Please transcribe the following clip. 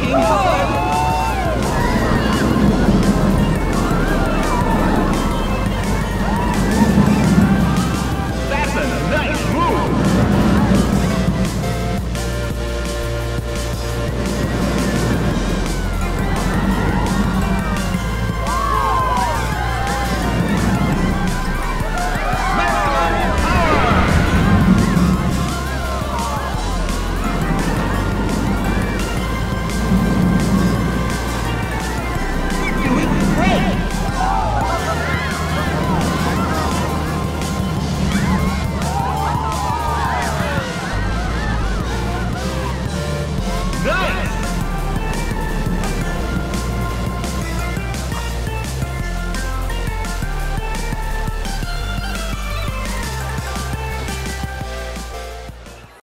Info!